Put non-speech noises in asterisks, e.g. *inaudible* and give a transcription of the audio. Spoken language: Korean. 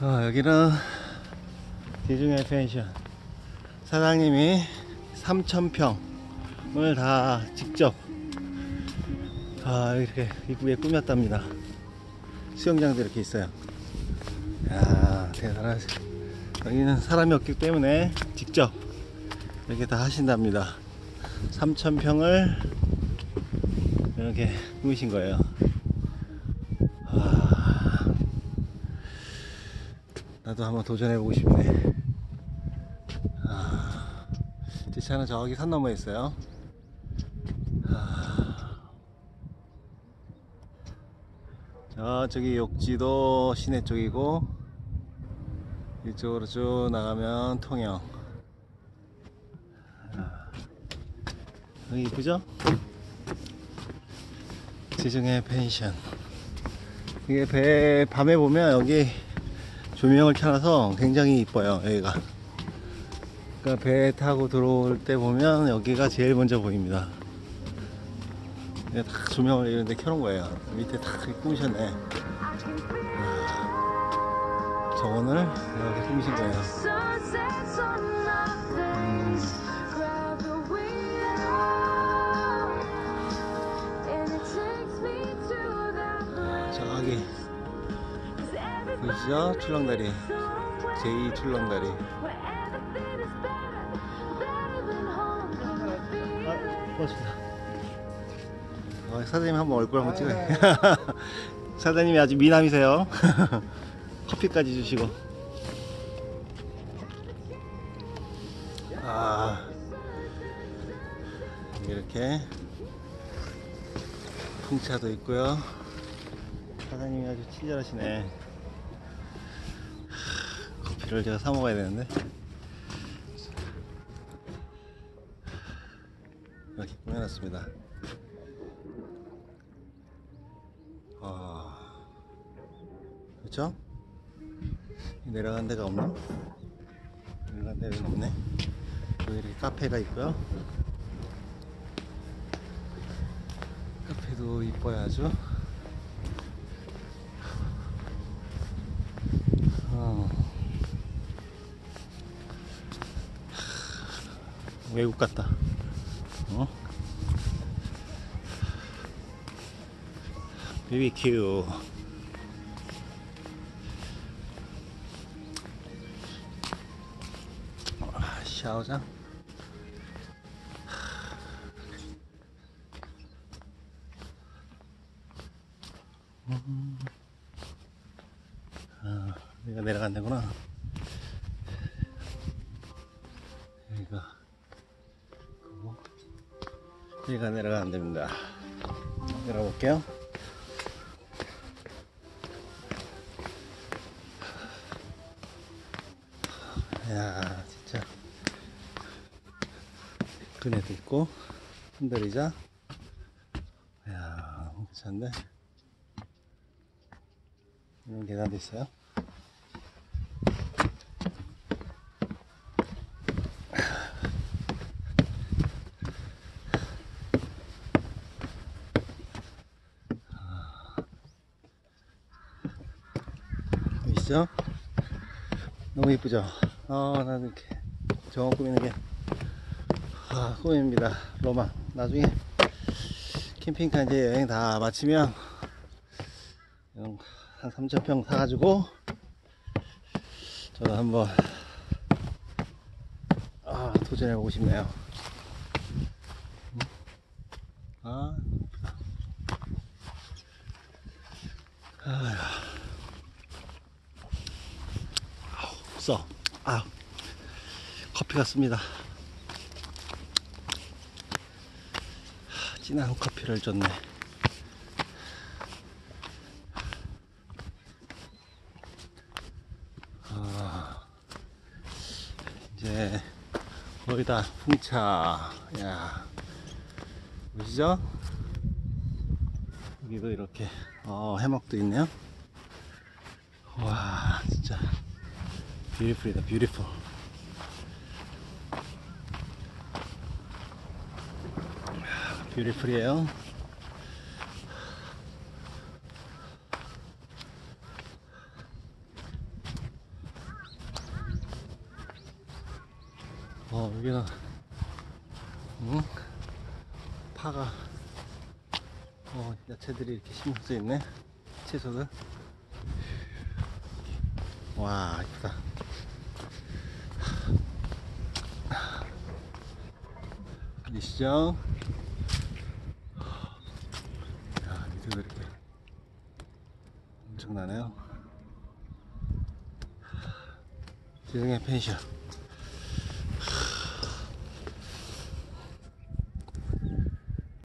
어, 여기는 대중의 펜션 사장님이 3,000평을 다 직접 아, 이렇게 이쁘게 꾸몄답니다. 수영장도 이렇게 있어요. 야 대단하시. 여기는 사람이 없기 때문에 직접 이렇게 다 하신답니다. 3,000평을 이렇게 꾸미신 거예요. 아, 나도 한번 도전해보고 싶네. 아, 제 차는 저기 산 너머에 있어요. 저쪽이 욕지도 시내 쪽이고 이쪽으로 쭉 나가면 통영 아, 여기 이쁘죠? 지중해 펜션 이게 배 밤에 보면 여기 조명을 켜놔서 굉장히 이뻐요 여기가 그러니까 배 타고 들어올 때 보면 여기가 제일 먼저 보입니다 다 조명을 이런데 켜놓은 거예요. 밑에 다 이렇게 꾸미셨네. 아, 정원을 이렇게 꾸미신 거예요. On my 보이시죠? 출렁다리. somewhere 제2 출렁다리. 아, 고맙습니다. 어, 사장님 한번 얼굴 한번 찍어요. *laughs* 사장님이 아주 미남이세요. *laughs* 커피까지 주시고. 아, 이렇게 풍차도 있고요. 사장님이 아주 친절하시네. 하, 커피를 제가 사 먹어야 되는데. 이렇게 꾸며놨습니다. 아, 그렇죠? 내려간 데가 없나? 내려간 데가 없네. 여기 이렇게 카페가 있고요. 카페도 이뻐요 아 외국 같다. 어? BBQ 아, 샤워장 음. 아, 여기가 내려간 데구나 여기가 여기가 내려가는 데입니다. 내려볼게요. 야 진짜. 그네도 있고 흔들리자. 야 괜찮네. 이런 계단도 있어요 보이시죠? 너무 이쁘죠? 아, 나도 이렇게 정원 꾸미는 게, 아, 꿈입니다. 로망. 나중에 캠핑카 이제 여행 다 마치면, 음, 한 3,000평 사가지고, 저도 한번, 아, 도전해보고 싶네요. 음. 아, 이쁘다. 아휴. 써. 아, 커피 같습니다. 하, 진한 커피를 줬네. 아, 이제 거의 다 풍차. 야, 보시죠? 여기도 이렇게 어, 해먹도 있네요. 와, 진짜. 뷰티풀이다 뷰티풀 뷰티풀이에요. 어 여기가 응? 파가 어 야채들이 이렇게 심을 수 있네. 채소는 와 이쁘다. 이 시장. 야, 밑에도 이렇게 엄청나네요. 지승의 펜션.